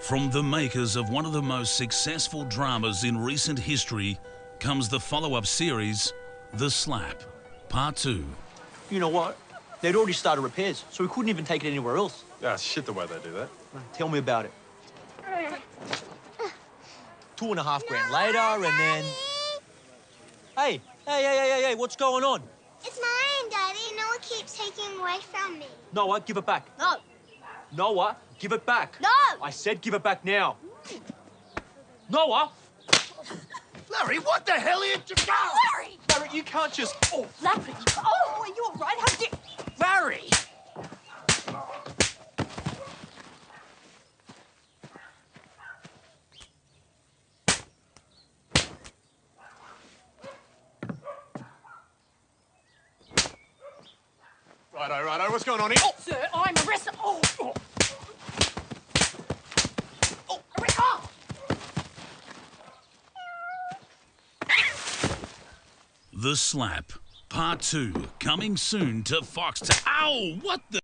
From the makers of one of the most successful dramas in recent history comes the follow up series, The Slap, Part 2. You know what? They'd already started repairs, so we couldn't even take it anywhere else. Yeah, shit the way they do that. Tell me about it. Two and a half grand later, and then. Hey, hey, hey, hey, hey, hey, what's going on? It's mine, Daddy. Noah keeps taking away from me. Noah, give it back. No. Noah, give it back. No. I said give it back now. Noah! Larry, what the hell are you doing? Larry! Larry, you can't just. Oh, Larry! Oh, are you all right? How did Larry! Righto, righto, what's going on here? Oh, Sir, I'm arrested. Oh! Oh! Oh! arre- oh. The Slap, Part 2, coming soon to Fox. Ow! What the?